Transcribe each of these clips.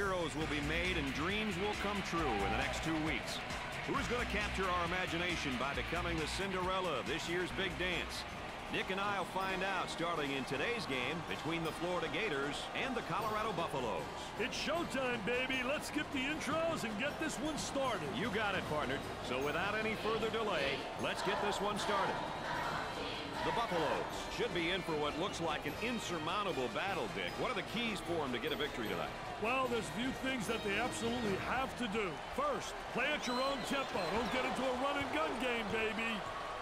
Heroes will be made and dreams will come true in the next two weeks. Who's going to capture our imagination by becoming the Cinderella of this year's big dance? Nick and I will find out starting in today's game between the Florida Gators and the Colorado Buffaloes. It's showtime, baby. Let's skip the intros and get this one started. You got it, partner. So without any further delay, let's get this one started. The Buffaloes should be in for what looks like an insurmountable battle, Dick. What are the keys for them to get a victory tonight? Well, there's a few things that they absolutely have to do. First, play at your own tempo. Don't get into a run-and-gun game, baby.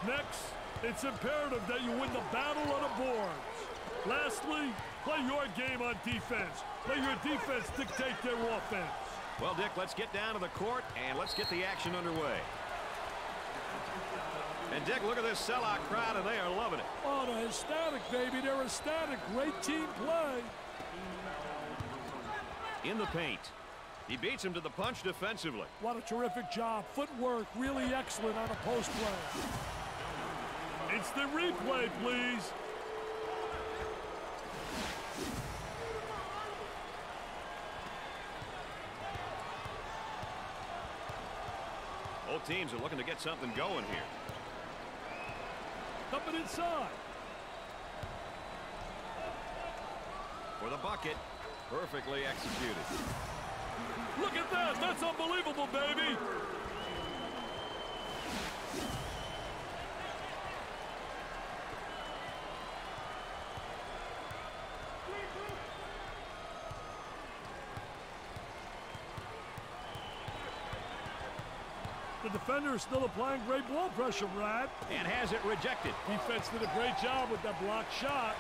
Next, it's imperative that you win the battle on the boards. Lastly, play your game on defense. Let your defense dictate their offense. Well, Dick, let's get down to the court and let's get the action underway. And Dick, look at this sellout crowd, and they are loving it. Oh, they're ecstatic, baby. They're ecstatic. Great team play. In the paint. He beats him to the punch defensively. What a terrific job. Footwork really excellent on a post play. It's the replay, please. Both teams are looking to get something going here. Up and inside. For the bucket. Perfectly executed. Look at that. That's unbelievable, baby. The defender is still applying great ball pressure, Brad. And has it rejected. Defense did a great job with that blocked shot.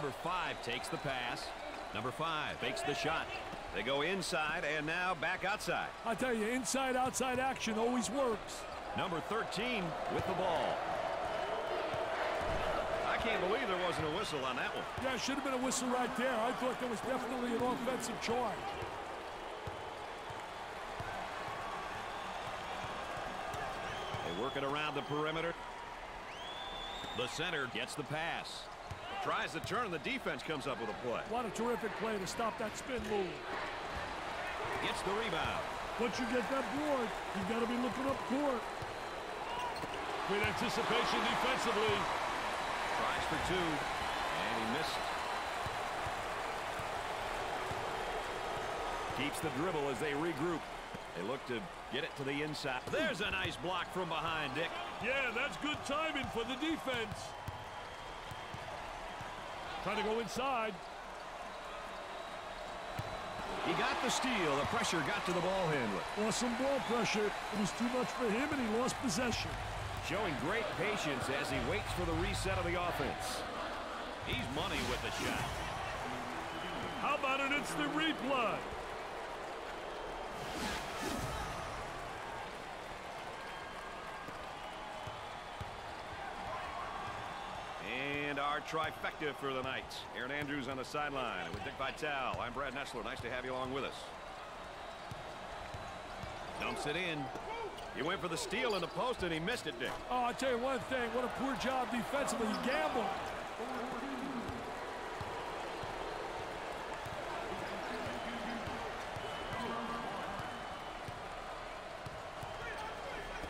Number five takes the pass. Number five fakes the shot. They go inside and now back outside. I tell you, inside-outside action always works. Number 13 with the ball. I can't believe there wasn't a whistle on that one. Yeah, should have been a whistle right there. I thought there was definitely an offensive charge. They work it around the perimeter. The center gets the pass. Tries to turn, and the defense comes up with a play. What a terrific play to stop that spin move. Gets the rebound. Once you get that board, you've got to be looking up court. Great anticipation defensively. Tries for two, and he missed. Keeps the dribble as they regroup. They look to get it to the inside. There's a nice block from behind, Dick. Yeah, that's good timing for the defense. Trying to go inside. He got the steal. The pressure got to the ball handler. Awesome ball pressure. It was too much for him, and he lost possession. Showing great patience as he waits for the reset of the offense. He's money with the shot. How about it? It's the replay. And our trifecta for the night. Erin Andrews on the sideline with Dick Vitale. I'm Brad Nessler. Nice to have you along with us. Dumps it in. He went for the steal in the post and he missed it, Dick. Oh, I'll tell you one thing. What a poor job defensively. He gambled.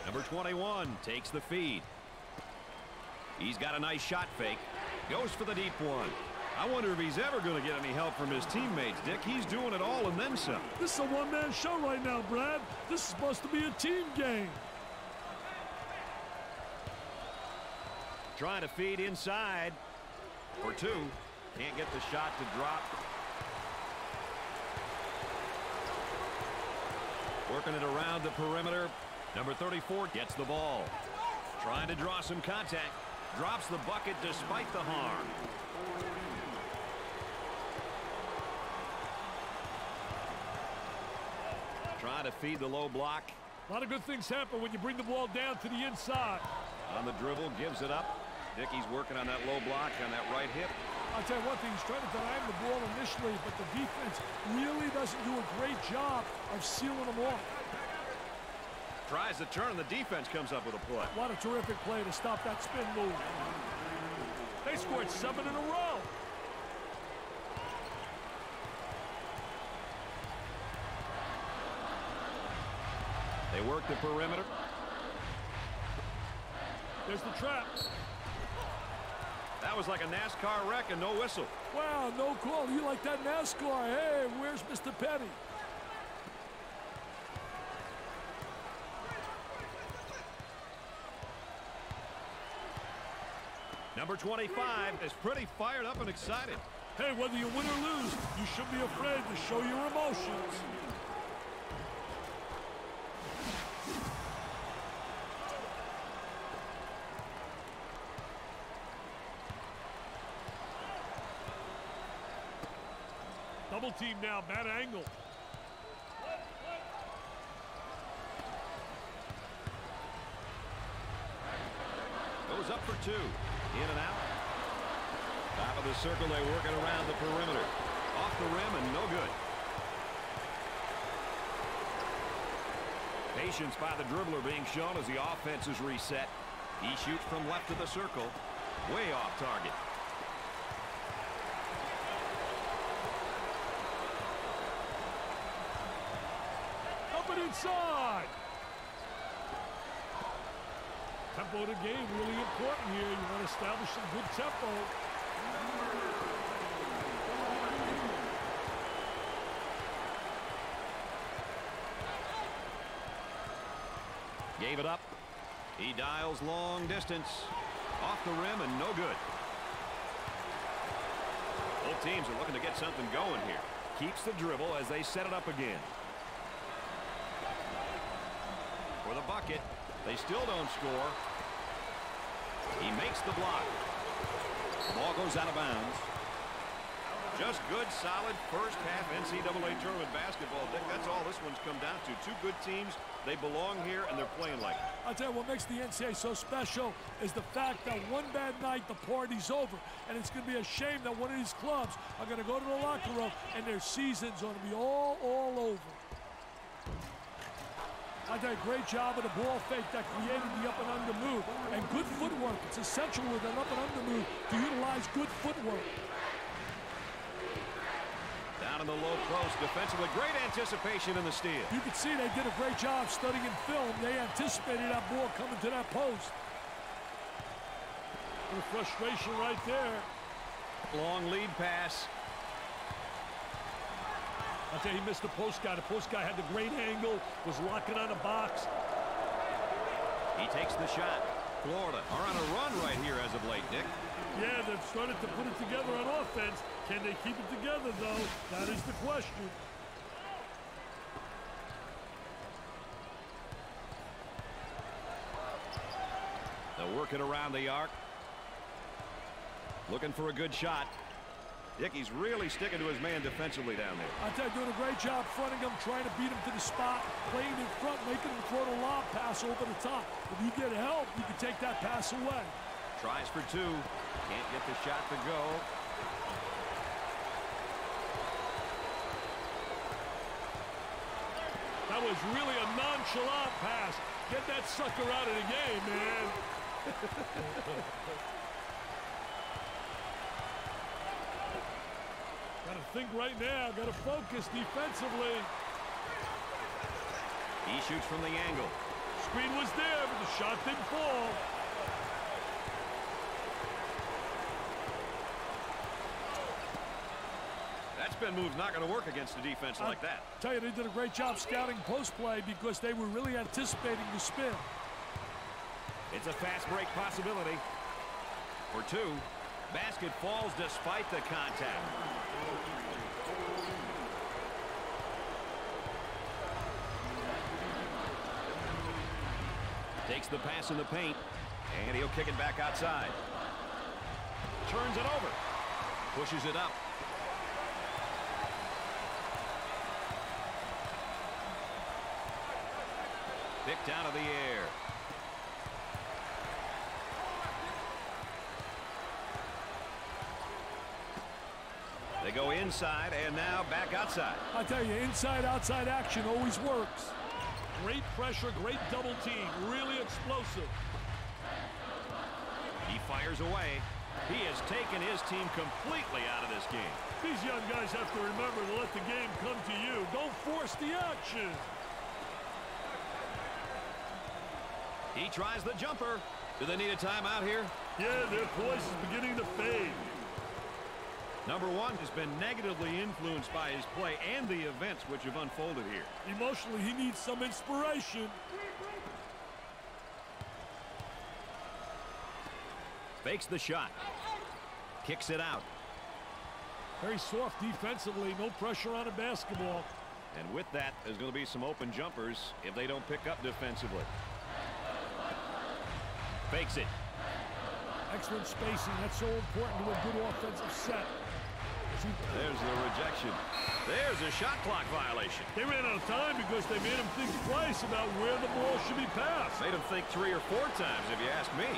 Number 21 takes the feed. He's got a nice shot fake. Goes for the deep one. I wonder if he's ever going to get any help from his teammates, Dick. He's doing it all and then some. This is a one-man show right now, Brad. This is supposed to be a team game. Trying to feed inside for two. Can't get the shot to drop. Working it around the perimeter. Number 34 gets the ball. Trying to draw some contact. Drops the bucket despite the harm. Trying to feed the low block. A lot of good things happen when you bring the ball down to the inside. On the dribble, gives it up. Dickey's working on that low block on that right hip. I'll tell you one thing, he's trying to deny him the ball initially, but the defense really doesn't do a great job of sealing him off tries to turn, and the defense comes up with a play. What a terrific play to stop that spin move. They scored seven in a row. They work the perimeter. There's the trap. That was like a NASCAR wreck and no whistle. Wow, no call. You like that NASCAR. Hey, where's Mr. Petty? 25 is pretty fired up and excited. Hey, whether you win or lose, you shouldn't be afraid to show your emotions. Double team now, bad angle. Up for two. In and out. Top of the circle, they working around the perimeter. Off the rim and no good. Patience by the dribbler being shown as the offense is reset. He shoots from left of the circle. Way off target. Up and inside. Tempo of the game really important here. You want to establish some good tempo. Gave it up. He dials long distance. Off the rim and no good. Both teams are looking to get something going here. Keeps the dribble as they set it up again. For the bucket. They still don't score. He makes the block. The ball goes out of bounds. Just good, solid first half NCAA tournament basketball, Dick. That's all this one's come down to. Two good teams. They belong here, and they're playing like it. I'll tell you what makes the NCAA so special is the fact that one bad night, the party's over. And it's going to be a shame that one of these clubs are going to go to the locker room and their season's going to be all, all over. I did a great job of the ball fake that created the up and under move. And good footwork. It's essential with an up and under move to utilize good footwork. Down in the low post defensively. Great anticipation in the steal. You can see they did a great job studying film. They anticipated that ball coming to that post. A little frustration right there. Long lead pass. I'll tell you, he missed the post guy. The post guy had the great angle, was locking on the box. He takes the shot. Florida are on a run right here as of late, Nick. Yeah, they've started to put it together on offense. Can they keep it together, though? That is the question. They'll work it around the arc. Looking for a good shot. Dickey's really sticking to his man defensively down there. I tell you, doing a great job fronting him, trying to beat him to the spot, playing in front, making him throw the lob pass over the top. If you get help, you can take that pass away. Tries for two. Can't get the shot to go. That was really a nonchalant pass. Get that sucker out of the game, man. Got to think right now. Got to focus defensively. He shoots from the angle. Screen was there, but the shot didn't fall. That spin move's not going to work against a defense I like that. tell you, they did a great job scouting post play because they were really anticipating the spin. It's a fast break possibility. For two. Basket falls despite the contact. Takes the pass in the paint. And he'll kick it back outside. Turns it over. Pushes it up. Picked out of the air. They go inside and now back outside. I tell you, inside-outside action always works. Great pressure, great double team, really explosive. He fires away. He has taken his team completely out of this game. These young guys have to remember to let the game come to you. Don't force the action. He tries the jumper. Do they need a timeout here? Yeah, their poise is beginning to fade. Number one has been negatively influenced by his play and the events which have unfolded here. Emotionally, he needs some inspiration. Fakes the shot. Kicks it out. Very soft defensively, no pressure on a basketball. And with that, there's going to be some open jumpers if they don't pick up defensively. Fakes it. Excellent spacing. That's so important to a good offensive set. There's the rejection. There's a shot clock violation. They ran out of time because they made him think twice about where the ball should be passed. Made him think three or four times, if you ask me.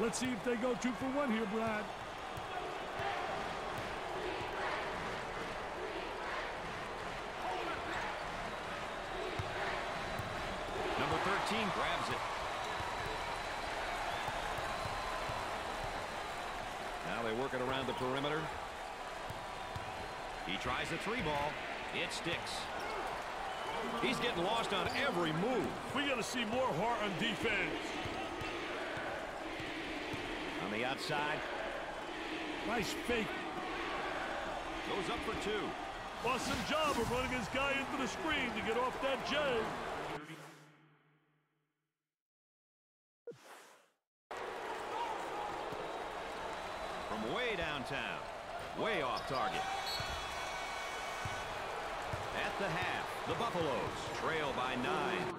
Let's see if they go two for one here, Brad. Number 13 grabs it. Now they work it around the perimeter. He tries the three ball. It sticks. He's getting lost on every move. We got to see more heart on defense. On the outside. Nice fake. Goes up for two. Awesome job of running his guy into the screen to get off that J. From way downtown. Way off target. At the half, the Buffaloes trail by nine.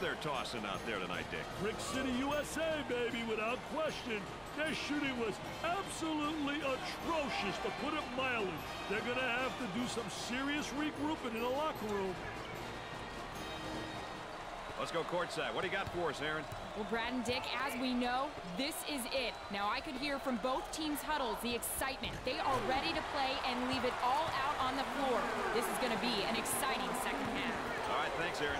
They're tossing out there tonight, Dick. Brick City, USA, baby, without question. Their shooting was absolutely atrocious, to put it mildly. They're going to have to do some serious regrouping in the locker room. Let's go courtside. What do you got for us, Erin? Well, Brad and Dick, as we know, this is it. Now, I could hear from both teams' huddles the excitement. They are ready to play and leave it all out on the floor. This is going to be an exciting second half. All right, thanks, Erin.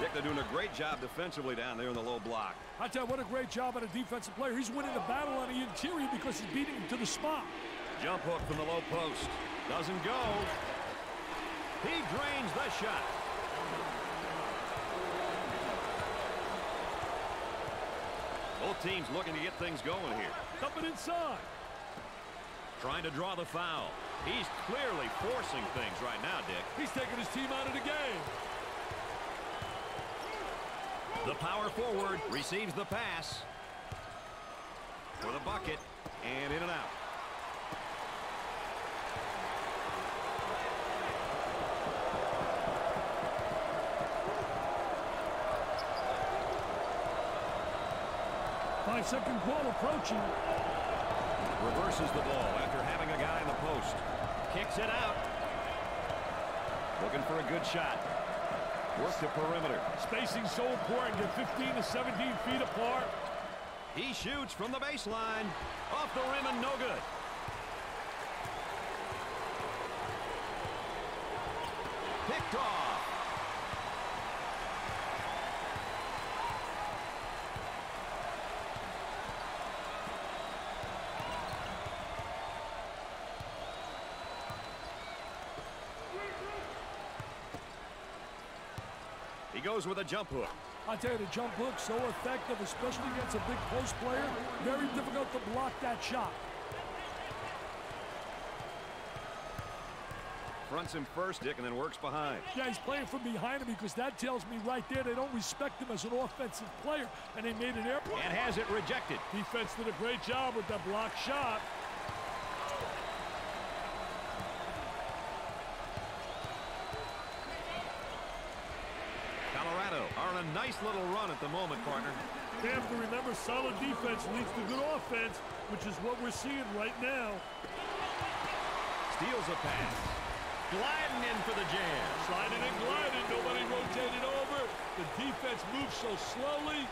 Dick, they're doing a great job defensively down there in the low block. I tell you, what a great job on a defensive player. He's winning the battle on the interior because he's beating him to the spot. Jump hook from the low post. Doesn't go. He drains the shot. Both teams looking to get things going here. Coming inside. Trying to draw the foul. He's clearly forcing things right now, Dick. He's taking his team out of the game. The power forward receives the pass. For the bucket. And in and out. Five second ball approaching. Reverses the ball after having a guy in the post. Kicks it out. Looking for a good shot. Work the perimeter. Spacing so important. Get 15 to 17 feet apart. He shoots from the baseline. Off the rim and no good. Picked off. He goes with a jump hook. I tell you, the jump hook so effective, especially against a big post player. Very difficult to block that shot. Fronts him first, Dick, and then works behind. Yeah, he's playing from behind him because that tells me right there they don't respect him as an offensive player, and they made an error. And has it rejected. Defense did a great job with that block shot. Colorado are on a nice little run at the moment, partner. They have to remember solid defense leads to good offense, which is what we're seeing right now. Steals a pass. Gliding in for the jam. Sliding and gliding, nobody rotated over. The defense moves so slowly.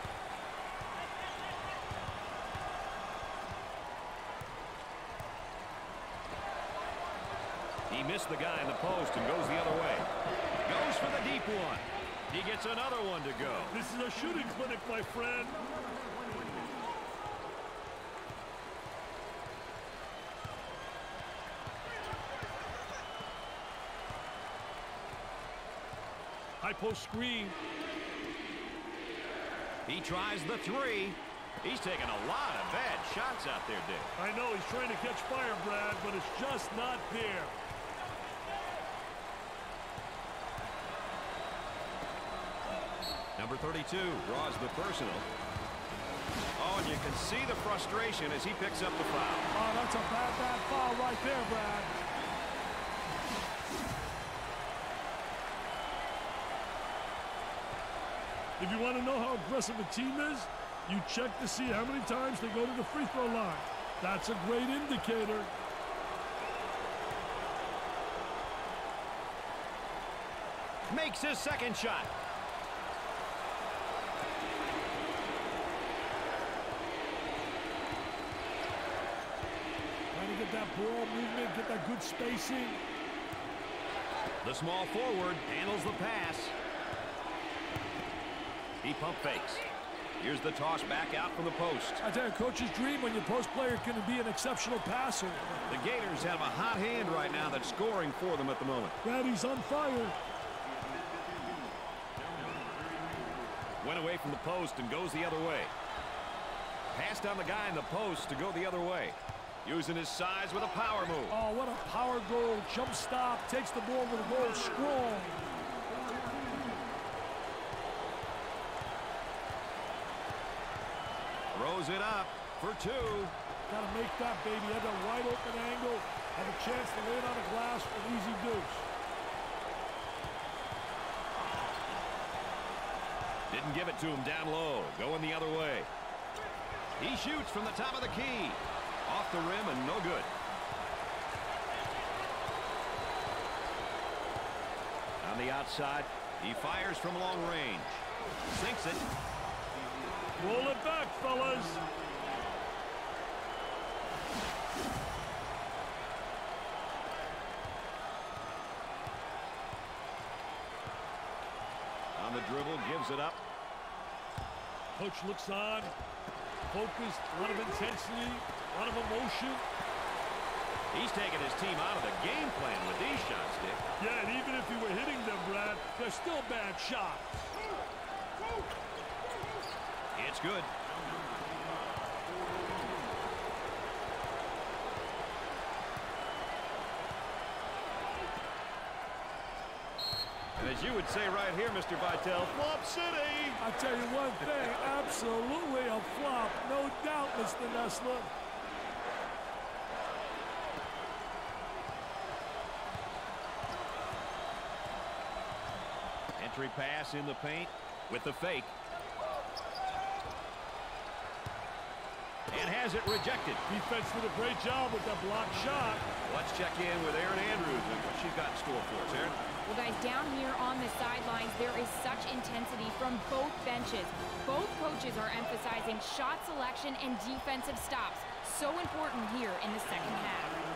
He He missed the guy in the post and goes the other way. Goes for the deep one. He gets another one to go. This is a shooting clinic, my friend. High post screen. He tries the three. He's taking a lot of bad shots out there, Dick. I know he's trying to catch fire, Brad, but it's just not there. Number 32 draws the personal. Oh, and you can see the frustration as he picks up the foul. Oh, that's a bad, bad foul right there, Brad. If you want to know how aggressive a team is, you check to see how many times they go to the free throw line. That's a great indicator. Makes his second shot. Trying to get that ball movement, get that good spacing. The small forward handles the pass. He pump fakes. Here's the toss back out from the post. I tell you, coach's dream when your post player can be an exceptional passer. The Gators have a hot hand right now that's scoring for them at the moment. Brady's on fire. Went away from the post and goes the other way. Passed on the guy in the post to go the other way. Using his size with a power move. Oh, what a power goal. Jump stop. Takes the ball with a goal. Strong. Throws it up for two. Got to make that, baby. Had that wide open angle. Had a chance to lay it on the glass for an easy deuce. Didn't give it to him down low. Going the other way. He shoots from the top of the key. Off the rim and no good. On the outside, he fires from long range. Sinks it. Roll it back, fellas. On the dribble, gives it up. Coach looks on. Focused. A lot of intensity. Lot of emotion. He's taking his team out of the game plan with these shots, Dick. Yeah, and even if he were hitting them, Brad, they're still bad shots. It's good. And as you would say right here, Mr. Vitale, Flop City! I'll tell you one thing, absolutely a flop. No doubt, Mr. Nessler. Entry pass in the paint with the fake. And has it rejected. Defense did a great job with that block shot. Let's check in with Erin Andrews and what she's got in store for us, Erin. Well, guys, down here on the sidelines, there is such intensity from both benches. Both coaches are emphasizing shot selection and defensive stops. So important here in the second half.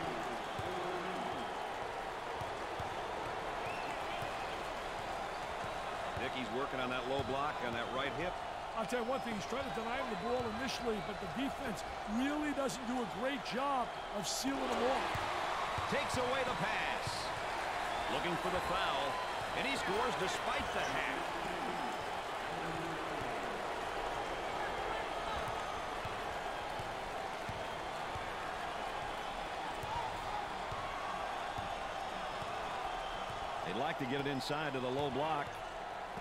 Nicky's working on that low block on that right hip. I'll tell you one thing, he's trying to deny him the ball initially, but the defense really doesn't do a great job of sealing him off. Takes away the pass. Looking for the foul. And he scores despite the hack. They'd like to get it inside to the low block.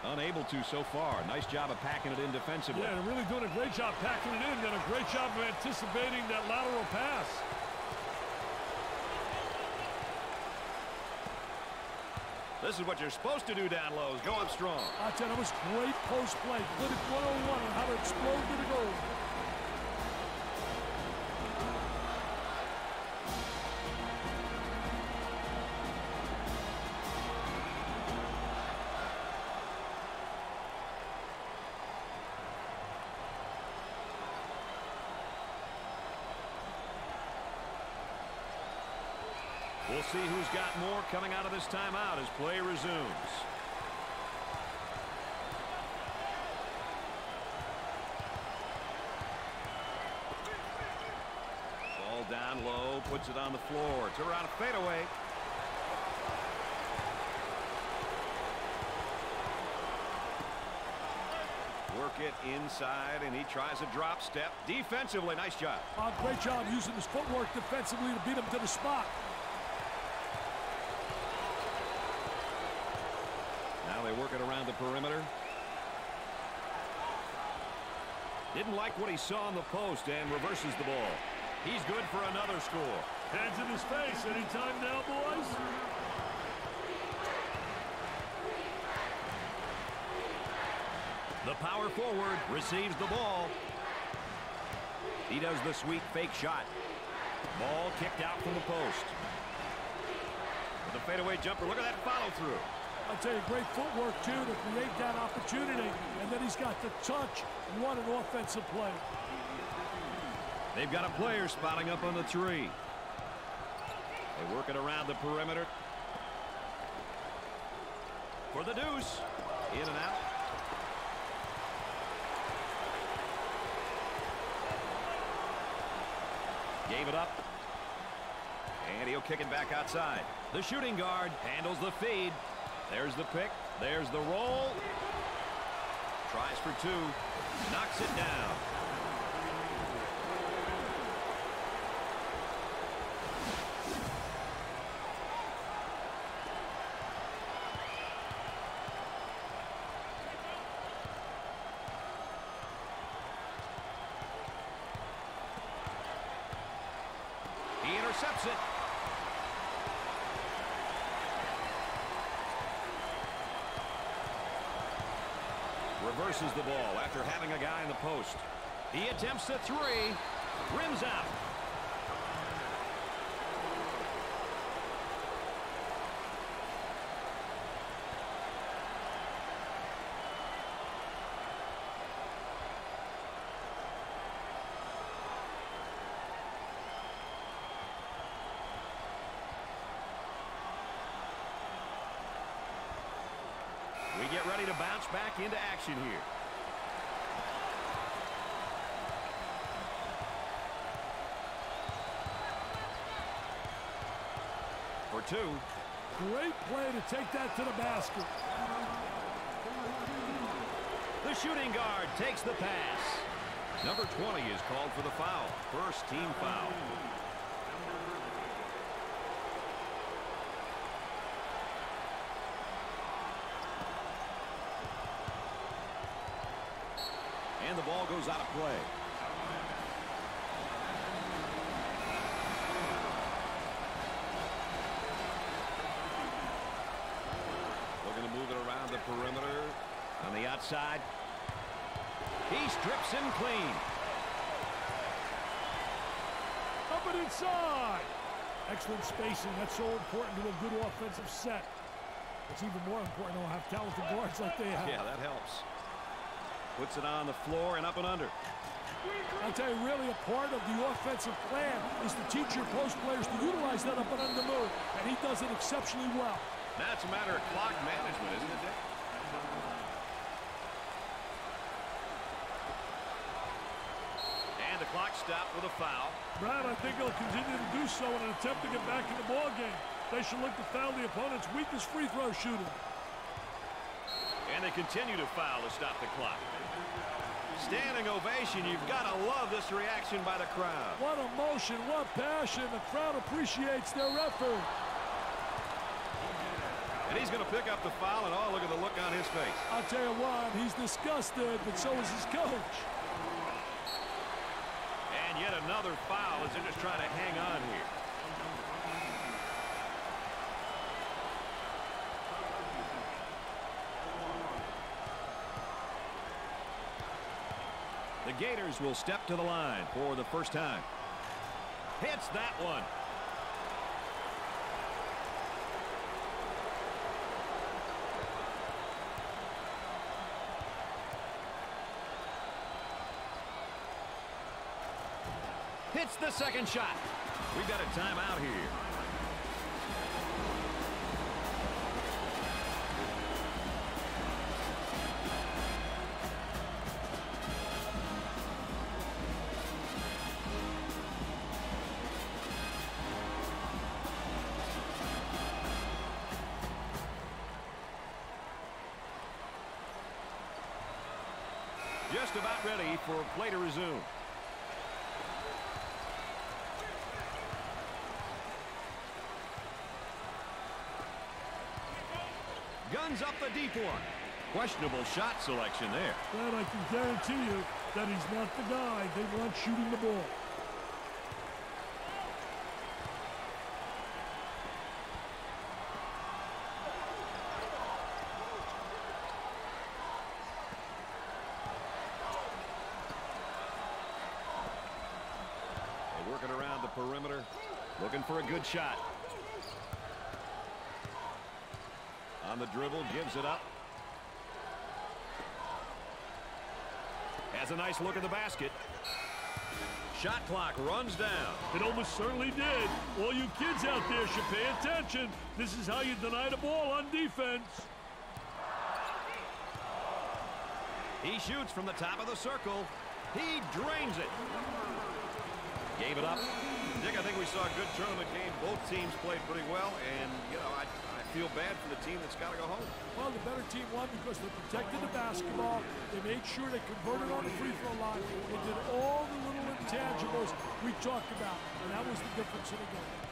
Unable to so far. Nice job of packing it in defensively. Yeah, really doing a great job packing it in. Done a great job of anticipating that lateral pass. This is what you're supposed to do down low is go up strong. Ah, I tell you, that was great post play. Clinic 101 on how to explode to the goal. Out of this timeout as play resumes. Ball down low, puts it on the floor. It's around fadeaway. Work it inside, and he tries a drop step. Defensively, nice job. Uh, great job using his footwork defensively to beat him to the spot. They work it around the perimeter. Didn't like what he saw in the post and reverses the ball. He's good for another score. Hands in his face. Anytime now, boys. The power forward receives the ball. He does the sweet fake shot. Ball kicked out from the post. With the fadeaway jumper, look at that follow through. I'll tell you, great footwork, too, to create that opportunity. And then he's got the touch. What an offensive play. They've got a player spotting up on the three. They work it around the perimeter. For the deuce. In and out. Gave it up. And he'll kick it back outside. The shooting guard handles the feed. There's the pick. There's the roll. Tries for two. Knocks it down. He intercepts it. Reverses the ball after having a guy in the post. He attempts the three. Rims out. We get ready to bounce back into action here. For two. Great play to take that to the basket. The shooting guard takes the pass. Number 20 is called for the foul. First team foul. And the ball goes out of play. Looking to move it around the perimeter. On the outside. He strips him clean. Up and inside. Excellent spacing. That's so important to a good offensive set. It's even more important to have talented guards like they have. Yeah, that helps. Puts it on the floor and up and under. I'll tell you, really a part of the offensive plan is to teach your post players to utilize that up and under move, and he does it exceptionally well. That's a matter of clock management, isn't it, Dick? And the clock stopped with a foul. Brad, I think they'll continue to do so in an attempt to get back in the ball game. They should look to foul the opponent's weakest free throw shooter. And they continue to foul to stop the clock. Standing ovation. You've got to love this reaction by the crowd. What emotion, what passion. The crowd appreciates their effort. And he's going to pick up the foul, and oh, look at the look on his face. I'll tell you what, he's disgusted, but so is his coach. And yet another foul as they're just trying to hang on here. The Gators will step to the line for the first time. Hits that one. Hits the second shot. We've got a timeout here. Play to resume. Guns up the deep one. Questionable shot selection there. But I can guarantee you that he's not the guy they want shooting the ball. They work it around the perimeter. Looking for a good shot. On the dribble, gives it up. Has a nice look at the basket. Shot clock runs down. It almost certainly did. All you kids out there should pay attention. This is how you deny the ball on defense. He shoots from the top of the circle. He drains it. Gave it up. Dick, I think we saw a good tournament game. Both teams played pretty well, and, you know, I, I feel bad for the team that's got to go home. Well, the better team won because they protected the basketball. They made sure they converted on the free throw line. They did all the little intangibles we talked about, and that was the difference in the game.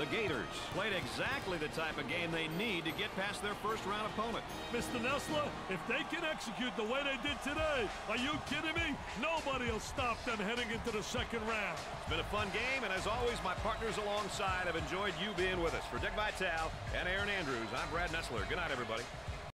The Gators played exactly the type of game they need to get past their first round opponent. Mr. Nessler, if they can execute the way they did today, are you kidding me? Nobody will stop them heading into the second round. It's been a fun game, and as always, my partners alongside have enjoyed you being with us. For Dick Vitale and Erin Andrews, I'm Brad Nessler. Good night, everybody.